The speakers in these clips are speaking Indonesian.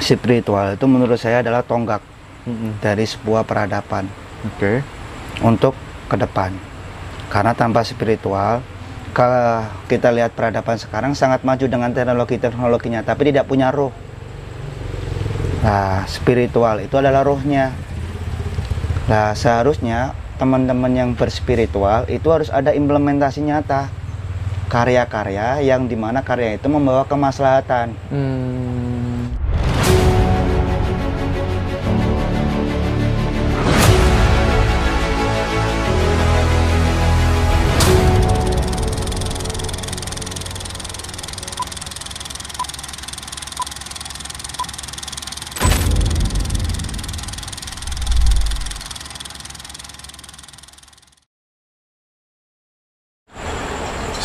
spiritual itu menurut saya adalah tonggak Mm-mm. dari sebuah peradaban Oke. untuk ke depan. Karena tanpa spiritual, kalau kita lihat peradaban sekarang sangat maju dengan teknologi-teknologinya, tapi tidak punya roh. Nah, spiritual itu adalah rohnya. Nah, seharusnya teman-teman yang berspiritual itu harus ada implementasi nyata. Karya-karya yang di mana karya itu membawa kemaslahatan. Hmm.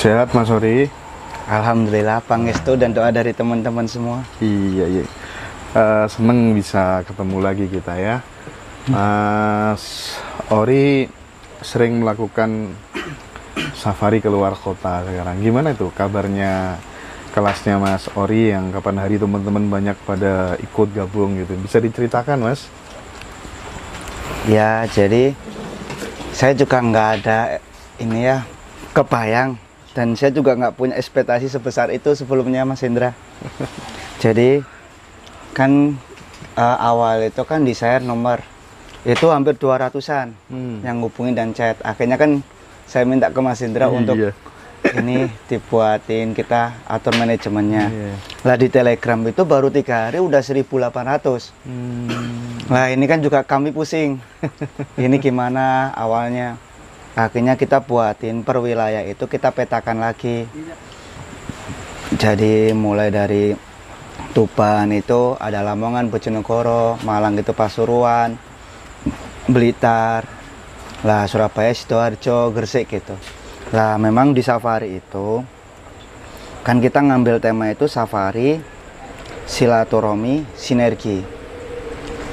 Sehat Mas Ori. Alhamdulillah, pangestu dan doa dari teman-teman semua. Iya, iya. Eh, seneng bisa ketemu lagi kita ya. Mas Ori sering melakukan safari keluar kota sekarang. Gimana itu kabarnya kelasnya Mas Ori yang kapan hari teman-teman banyak pada ikut gabung gitu. Bisa diceritakan Mas? Ya, jadi saya juga nggak ada ini ya kebayang dan saya juga nggak punya ekspektasi sebesar itu sebelumnya Mas Indra. jadi kan eh, awal itu kan di share nomor itu hampir 200-an Hmm. yang hubungin dan chat. Akhirnya kan saya minta ke Mas Indra untuk Iya. ini dibuatin kita atur manajemennya. Iya. Lah di Telegram itu baru tiga hari udah 1.800. Hmm. Nah ini kan juga kami pusing. ini gimana awalnya? Akhirnya kita buatin per wilayah itu kita petakan lagi. Jadi mulai dari Tuban itu ada Lamongan, Bojonegoro, Malang itu Pasuruan, Blitar, lah Surabaya, Sidoarjo, Gresik gitu. Lah memang di safari itu kan kita ngambil tema itu safari silaturahmi sinergi.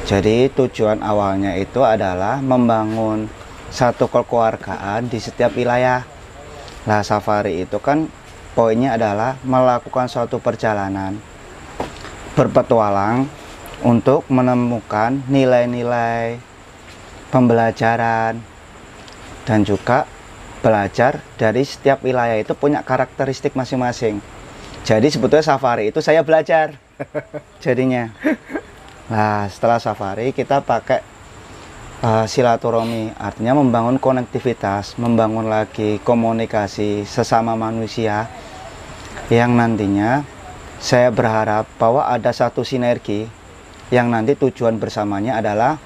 Jadi tujuan awalnya itu adalah membangun satu kekeluargaan di setiap wilayah. Lah safari itu kan poinnya adalah melakukan suatu perjalanan berpetualang untuk menemukan nilai-nilai pembelajaran dan juga belajar dari setiap wilayah itu punya karakteristik masing-masing. Jadi sebetulnya safari itu saya belajar jadinya. Nah, setelah safari kita pakai uh, silaturahmi, artinya membangun konektivitas, membangun lagi komunikasi sesama manusia yang nantinya saya berharap bahwa ada satu sinergi yang nanti tujuan bersamanya adalah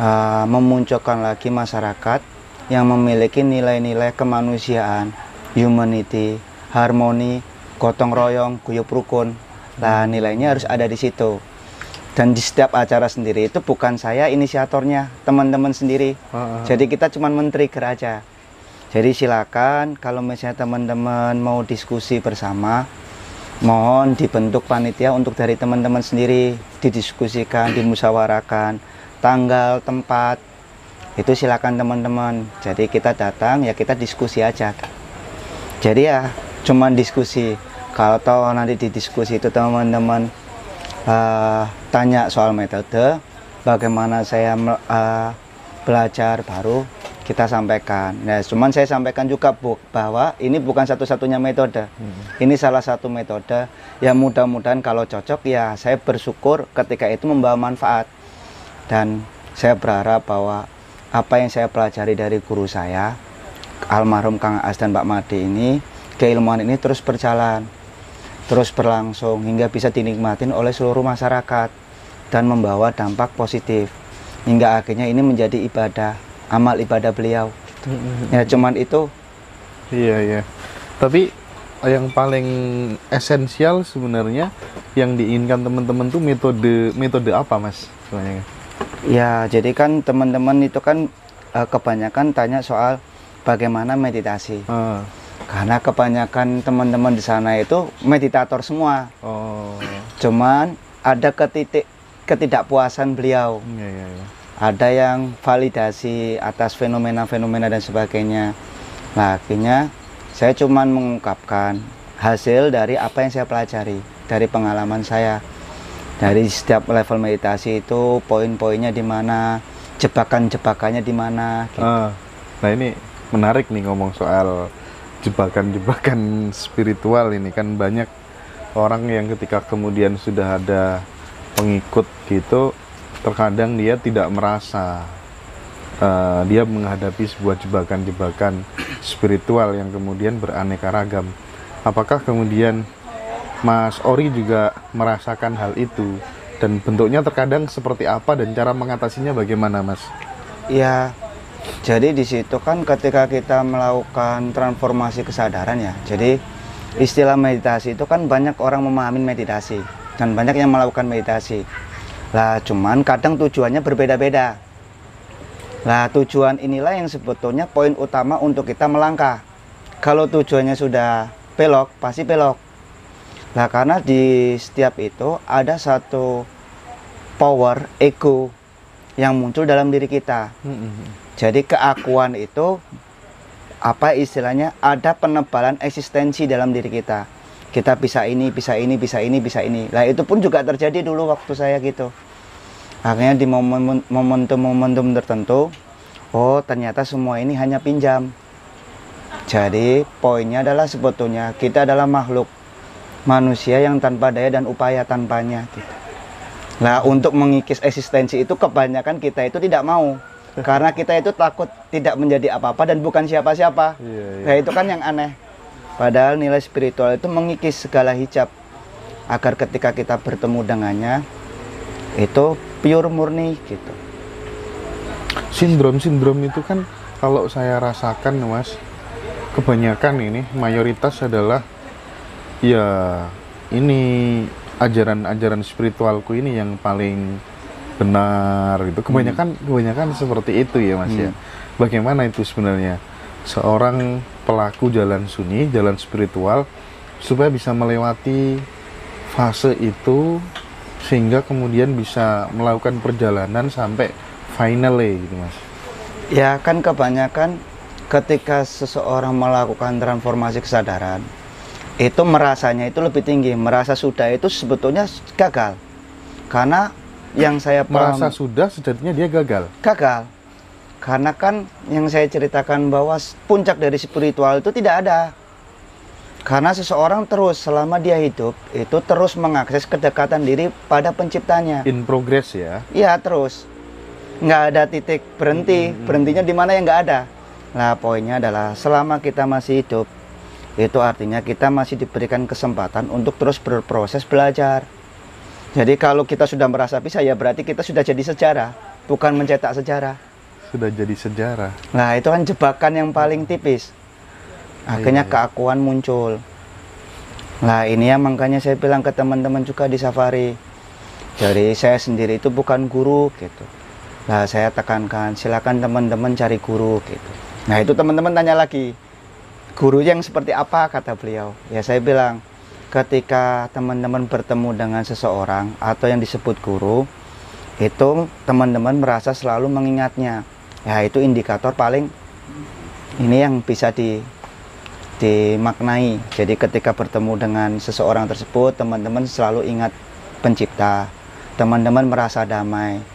uh, memunculkan lagi masyarakat yang memiliki nilai-nilai kemanusiaan, humanity, harmoni, gotong royong, guyup rukun. Nah, nilainya harus ada di situ. Dan di setiap acara sendiri itu bukan saya inisiatornya, teman-teman sendiri. Ah, ah. Jadi kita cuma men-trigger aja. Jadi silakan kalau misalnya teman-teman mau diskusi bersama, mohon dibentuk panitia untuk dari teman-teman sendiri, didiskusikan, dimusyawarahkan, tanggal, tempat, itu silakan teman-teman. Jadi kita datang ya kita diskusi aja. Jadi ya cuman diskusi. Kalau tahu nanti di diskusi itu teman-teman eh, tanya soal metode, bagaimana saya eh, belajar baru kita sampaikan. Nah, cuman saya sampaikan juga Bu bahwa ini bukan satu-satunya metode. Ini salah satu metode yang mudah-mudahan kalau cocok ya saya bersyukur ketika itu membawa manfaat. Dan saya berharap bahwa apa yang saya pelajari dari guru saya almarhum Kang As dan Pak Made ini keilmuan ini terus berjalan terus berlangsung hingga bisa dinikmatin oleh seluruh masyarakat dan membawa dampak positif. Hingga akhirnya ini menjadi ibadah amal ibadah beliau. Ya cuman itu Iya iya. Tapi yang paling esensial sebenarnya yang diinginkan teman-teman tuh metode metode apa mas? Sebenarnya? ya jadi kan teman-teman itu kan eh, kebanyakan tanya soal bagaimana meditasi. Ah, karena kebanyakan teman-teman di sana itu meditator semua oh, cuman ada ketitik ketidakpuasan beliau iya iya. iya. ada yang validasi atas fenomena-fenomena dan sebagainya. Nah, akhirnya saya cuman mengungkapkan hasil dari apa yang saya pelajari dari pengalaman saya. Dari setiap level meditasi itu poin-poinnya di mana, jebakan-jebakannya di mana. gitu. Ah, nah ini menarik nih ngomong soal jebakan-jebakan spiritual ini kan banyak orang yang ketika kemudian sudah ada pengikut gitu terkadang dia tidak merasa eh, dia menghadapi sebuah jebakan-jebakan spiritual yang kemudian beraneka ragam. Apakah kemudian Mas Ori juga merasakan hal itu dan bentuknya terkadang seperti apa dan cara mengatasinya bagaimana, Mas? Ya, jadi di situ kan ketika kita melakukan transformasi kesadaran ya. Jadi istilah meditasi itu kan banyak orang memahami meditasi dan banyak yang melakukan meditasi. Lah, cuman kadang tujuannya berbeda-beda. Lah, tujuan inilah yang sebetulnya poin utama untuk kita melangkah. Kalau tujuannya sudah belok, pasti belok. Nah, karena di setiap itu ada satu power ego yang muncul dalam diri kita. Jadi keakuan itu apa istilahnya ada penebalan eksistensi dalam diri kita. Kita bisa ini, bisa ini, bisa ini, bisa ini. Nah itu pun juga terjadi dulu waktu saya gitu. Akhirnya di momen- momentum-momentum tertentu, oh ternyata semua ini hanya pinjam. Jadi poinnya adalah sebetulnya kita adalah makhluk manusia yang tanpa daya dan upaya tanpanya. Nah untuk mengikis eksistensi itu kebanyakan kita itu tidak mau. Karena kita itu takut tidak menjadi apa-apa dan bukan siapa-siapa. Iya, iya. Nah itu kan yang aneh. Padahal nilai spiritual itu mengikis segala hijab agar ketika kita bertemu dengannya itu pure murni gitu. Sindrom-sindrom itu kan kalau saya rasakan Mas, kebanyakan ini mayoritas adalah ya ini ajaran-ajaran spiritualku ini yang paling benar gitu. Kebanyakan kebanyakan seperti itu ya Mas ya. Hmm. Bagaimana itu sebenarnya seorang pelaku jalan sunyi, jalan spiritual supaya bisa melewati fase itu sehingga kemudian bisa melakukan perjalanan sampai finally gitu Mas. Ya kan kebanyakan ketika seseorang melakukan transformasi kesadaran itu merasanya itu lebih tinggi, merasa sudah itu sebetulnya gagal. Karena yang saya Merasa paham sudah sejatinya dia gagal. gagal. Karena kan yang saya ceritakan bahwa puncak dari spiritual itu tidak ada. Karena seseorang terus selama dia hidup itu terus mengakses kedekatan diri pada penciptanya. In progress ya. Iya terus nggak ada titik berhenti berhentinya di mana yang nggak ada nah poinnya adalah selama kita masih hidup itu artinya kita masih diberikan kesempatan untuk terus berproses belajar jadi kalau kita sudah merasa bisa ya berarti kita sudah jadi sejarah bukan mencetak sejarah Sudah jadi sejarah. nah itu kan jebakan yang paling tipis akhirnya Iya, iya. keakuan muncul nah ini ya makanya saya bilang ke teman-teman juga di safari jadi saya sendiri itu bukan guru gitu Nah, saya tekankan, silakan teman-teman cari guru gitu. Nah, itu teman-teman tanya lagi, guru yang seperti apa kata beliau? Ya, saya bilang, ketika teman-teman bertemu dengan seseorang atau yang disebut guru, itu teman-teman merasa selalu mengingatnya. Ya, itu indikator paling ini yang bisa di dimaknai. Jadi ketika bertemu dengan seseorang tersebut, teman-teman selalu ingat pencipta. Teman-teman merasa damai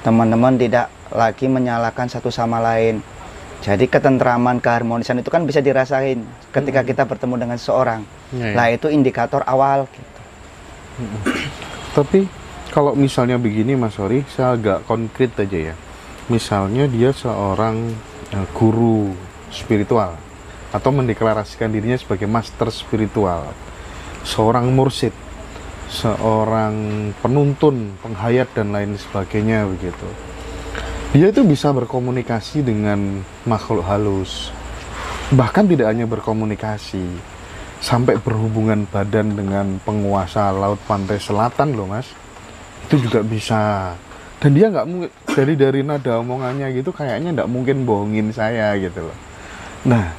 teman-teman tidak lagi menyalahkan satu sama lain. Jadi ketentraman, keharmonisan itu kan bisa dirasain ketika kita bertemu dengan seseorang. Iya, Nah itu indikator awal. Gitu. Tapi kalau misalnya begini Mas Ori, saya agak konkret aja ya. Misalnya dia seorang eh, guru spiritual atau mendeklarasikan dirinya sebagai master spiritual, seorang mursid, seorang penuntun, penghayat dan lain sebagainya begitu. Dia itu bisa berkomunikasi dengan makhluk halus. Bahkan tidak hanya berkomunikasi, sampai berhubungan badan dengan penguasa laut pantai selatan loh mas. Itu juga bisa. Dan dia nggak mungkin dari dari nada omongannya gitu kayaknya nggak mungkin bohongin saya gitu loh. Nah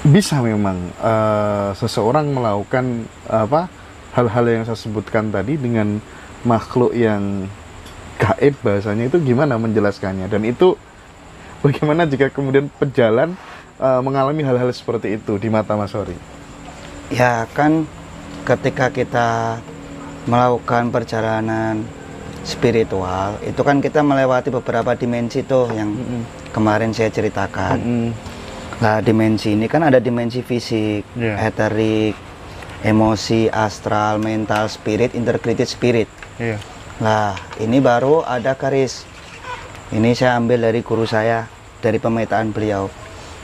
bisa memang eh, seseorang melakukan apa hal-hal yang saya sebutkan tadi dengan makhluk yang gaib bahasanya itu gimana menjelaskannya dan itu bagaimana jika kemudian pejalan eh, mengalami hal-hal seperti itu di mata Mas Ori Ya kan ketika kita melakukan perjalanan spiritual itu kan kita melewati beberapa dimensi tuh yang Mm-mm. kemarin saya ceritakan. Mm-mm. Nah, dimensi ini kan ada dimensi fisik, Iya. eterik, emosi, astral, mental, spirit, integrated spirit. Iya. Nah, ini baru ada garis. Ini saya ambil dari guru saya, dari pemetaan beliau.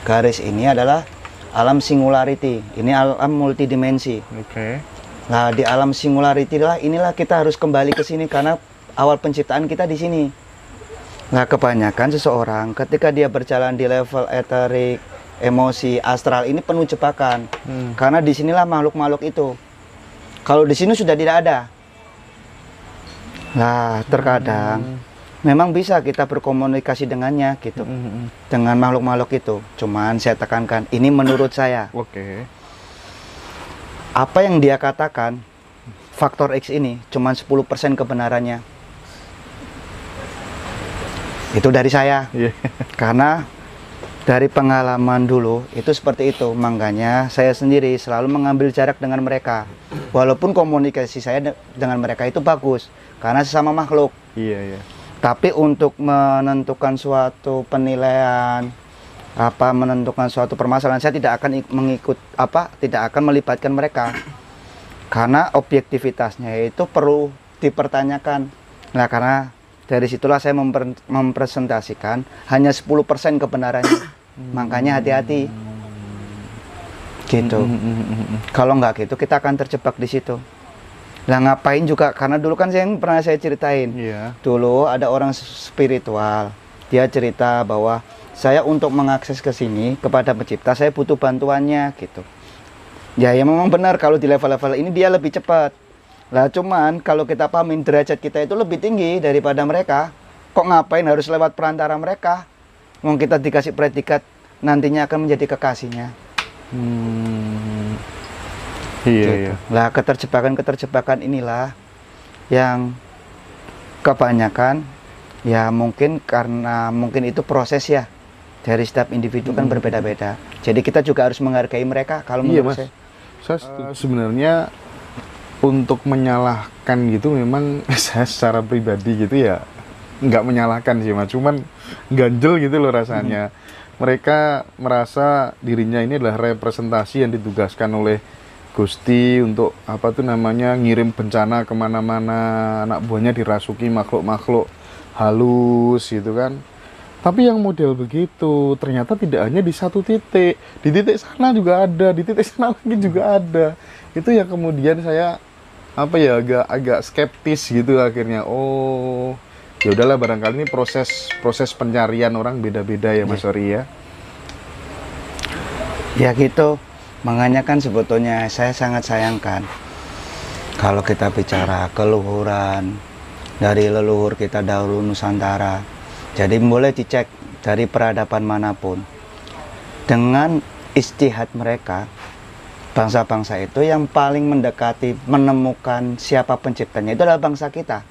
Garis ini adalah alam singularity. Ini alam multidimensi. Oke. Nah, di alam singularity lah inilah kita harus kembali ke sini karena awal penciptaan kita di sini. Nah, kebanyakan seseorang ketika dia berjalan di level eterik, emosi, astral ini penuh jebakan. Hmm. Karena di sinilah makhluk-makhluk itu. Kalau di sini sudah tidak ada. Nah, terkadang memang bisa kita berkomunikasi dengannya gitu, Mm-mm. dengan makhluk-makhluk itu. Cuman saya tekankan, ini menurut saya. Oke. Apa yang dia katakan, faktor X ini cuman 10% kebenarannya. Itu dari saya. Iya. Karena dari pengalaman dulu itu seperti itu. Makanya saya sendiri selalu mengambil jarak dengan mereka. Walaupun komunikasi saya de- dengan mereka itu bagus karena sesama makhluk. Iya, iya. Tapi untuk menentukan suatu penilaian apa menentukan suatu permasalahan saya tidak akan ik- mengikut apa tidak akan melibatkan mereka. Karena objektivitasnya itu perlu dipertanyakan. Nah, karena dari situlah saya memper- mempresentasikan hanya 10% kebenarannya. Makanya hati-hati. Gitu. Mm-mm. Kalau nggak gitu kita akan terjebak di situ. Lah ngapain juga karena dulu kan saya yang pernah saya ceritain. Iya. Dulu ada orang spiritual. Dia cerita bahwa saya untuk mengakses ke sini kepada pencipta saya butuh bantuannya gitu. Ya ya memang benar kalau di level-level ini dia lebih cepat. Lah cuman kalau kita pahamin derajat kita itu lebih tinggi daripada mereka. Kok ngapain harus lewat perantara mereka? Wong kita dikasih predikat nantinya akan menjadi kekasihnya. Hmm. Iya, Gitu. iya. Lah keterjebakan-keterjebakan inilah yang kebanyakan ya mungkin karena mungkin itu proses ya dari setiap individu kan Hmm. berbeda-beda. Jadi kita juga harus menghargai mereka kalau Iya, menurut Mas. saya. Saya setuju. sebenarnya untuk menyalahkan gitu memang saya secara pribadi gitu ya nggak menyalahkan sih mas cuman ganjel gitu loh rasanya mereka merasa dirinya ini adalah representasi yang ditugaskan oleh Gusti untuk apa tuh namanya ngirim bencana ke mana-mana anak buahnya dirasuki makhluk-makhluk halus gitu kan. Tapi yang model begitu ternyata tidak hanya di satu titik. Di titik sana juga ada di titik sana lagi juga ada. Itu yang kemudian saya apa ya agak agak skeptis gitu akhirnya. Oh ya udahlah barangkali ini proses proses pencarian orang beda-beda ya Mas Ori ya. Ya gitu. Makanya kan sebetulnya saya sangat sayangkan kalau kita bicara keluhuran dari leluhur kita dahulu Nusantara. Jadi boleh dicek dari peradaban mana pun. Dengan istihad mereka, bangsa-bangsa itu yang paling mendekati menemukan siapa penciptanya itu adalah bangsa kita.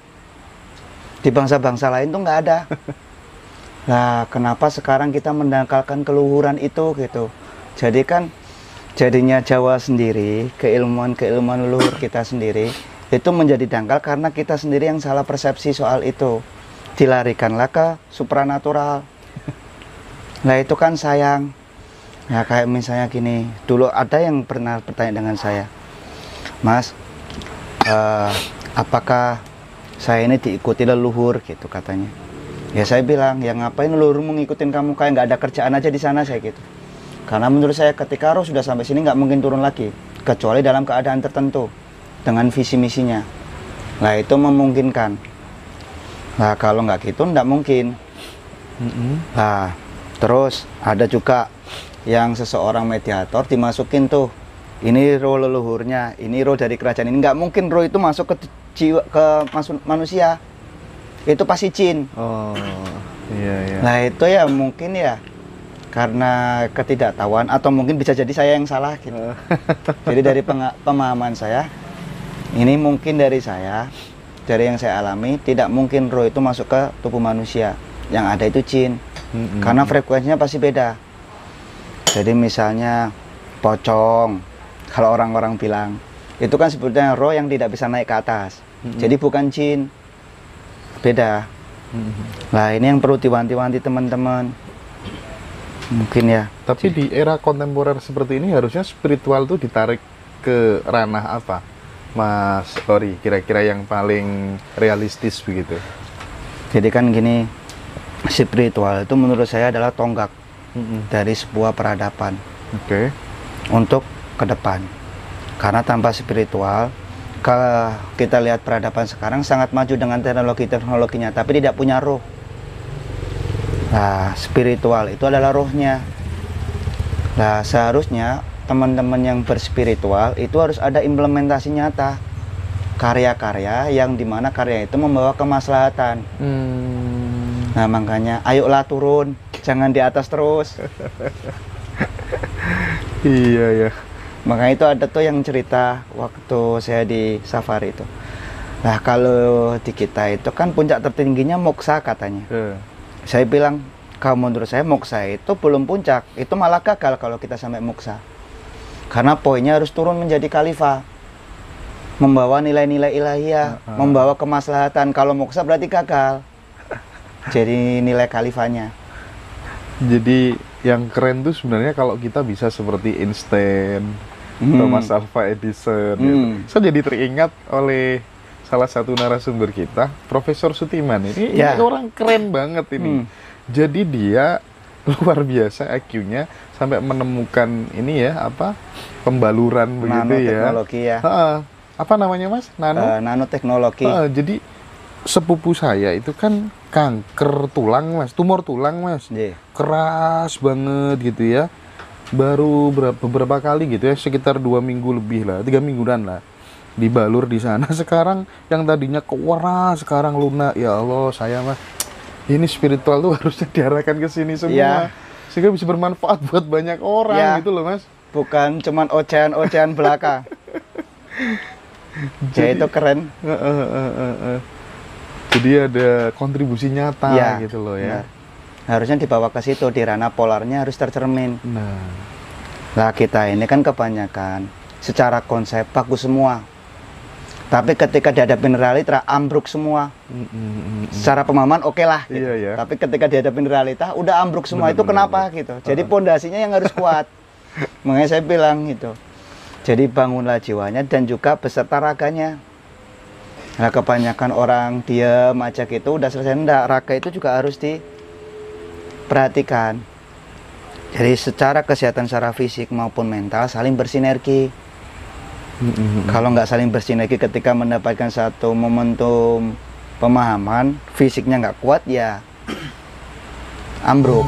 Di bangsa-bangsa lain tuh nggak ada. Nah, kenapa sekarang kita mendangkalkan keluhuran itu gitu? Jadi kan jadinya Jawa sendiri, keilmuan-keilmuan leluhur kita sendiri itu menjadi dangkal karena kita sendiri yang salah persepsi soal itu. Dilarikanlah ke supranatural. Nah, itu kan sayang. Ya kayak misalnya gini, dulu ada yang pernah bertanya dengan saya, Mas, eh, apakah saya ini diikuti leluhur gitu katanya. Ya saya bilang, ya ngapain leluhur mengikutin kamu kayak nggak ada kerjaan aja di sana saya gitu. Karena menurut saya ketika roh sudah sampai sini nggak mungkin turun lagi, kecuali dalam keadaan tertentu dengan visi misinya. Nah itu memungkinkan. Nah kalau nggak gitu nggak mungkin. Nah terus ada juga yang seseorang mediator dimasukin tuh. Ini roh leluhurnya, ini roh dari kerajaan ini nggak mungkin roh itu masuk ke jiwa ke masuk manusia. Itu pasti jin. oh iya iya Nah itu ya mungkin ya karena ketidaktahuan atau mungkin bisa jadi saya yang salah gitu. Jadi dari pemahaman saya ini mungkin dari saya dari yang saya alami tidak mungkin roh itu masuk ke tubuh manusia. Yang ada itu jin. Mm-mm. Karena frekuensinya pasti beda. Jadi misalnya pocong kalau orang-orang bilang Itu kan sebetulnya roh yang tidak bisa naik ke atas. Mm-mm. Jadi bukan jin. Beda. Nah, ini yang perlu diwanti-wanti teman-teman. Mungkin ya. Tapi di era kontemporer seperti ini harusnya spiritual tuh ditarik ke ranah apa? Mas Ori, kira-kira yang paling realistis begitu. Jadi kan gini, spiritual itu menurut saya adalah tonggak dari sebuah peradaban Oke. untuk ke depan. Karena tanpa spiritual, kalau kita lihat peradaban sekarang sangat maju dengan teknologi-teknologinya, tapi tidak punya roh. Nah, spiritual itu adalah rohnya. Nah, seharusnya teman-teman yang berspiritual itu harus ada implementasi nyata. Karya-karya yang di mana karya itu membawa kemaslahatan. Hmm. Nah, makanya ayolah turun, jangan di atas terus. Iya ya. Makanya itu ada tuh yang cerita waktu saya di safari itu. Nah, kalau di kita itu kan puncak tertingginya moksa katanya. Eh, Saya bilang, kalau menurut saya moksa itu belum puncak, itu malah gagal kalau kita sampai moksa. Karena poinnya harus turun menjadi khalifah. Membawa nilai-nilai ilahiyah, Ah, ah. membawa kemaslahatan. Kalau moksa berarti gagal. Jadi nilai khalifahnya. Jadi yang keren tuh sebenarnya kalau kita bisa seperti Einstein, Hmm. Thomas Alva Edison. gitu. Hmm. Saya jadi teringat oleh salah satu narasumber kita, Profesor Sutiman. Ini, ini Ya. orang keren banget ini. Hmm. Jadi dia luar biasa IQ-nya sampai menemukan ini ya apa pembaluran begitu ya. Nanoteknologi ya. Ha, apa namanya mas? Nano. Eh, nanoteknologi. Ha, jadi sepupu saya itu kan kanker tulang mas, tumor tulang mas, Iya. keras banget gitu ya. Baru berapa, beberapa kali gitu ya, sekitar dua minggu lebih lah, tiga mingguan lah dibalur di sana. Sekarang yang tadinya keras, sekarang lunak. Ya Allah, saya mah ini spiritual tuh harusnya diarahkan ke sini semua. Iya. Sehingga bisa bermanfaat buat banyak orang Iya. gitu loh mas. Bukan cuman ocehan-ocehan belaka. ya itu keren. Eh, eh, eh, eh, eh. Jadi ada kontribusi nyata Ya, gitu loh ya. benar. Harusnya dibawa ke situ di ranah polarnya harus tercermin. Nah, Lah kita ini kan kebanyakan secara konsep bagus semua. Tapi ketika dihadapin realita ambruk semua. mm, mm, mm, mm. Secara pemahaman oke lah. gitu. Iya, ya. Tapi ketika dihadapin realita udah ambruk semua Benar, itu benar, kenapa benar. gitu. Jadi pondasinya yang harus kuat. Makanya saya bilang gitu. Jadi bangunlah jiwanya dan juga beserta raganya. Nah kebanyakan orang diam aja gitu udah selesai enggak. Raga itu juga harus diperhatikan. Jadi secara kesehatan secara fisik maupun mental saling bersinergi. Mm, mm, mm. Kalau nggak saling bersinergi ketika mendapatkan satu momentum pemahaman, fisiknya nggak kuat ya ambruk.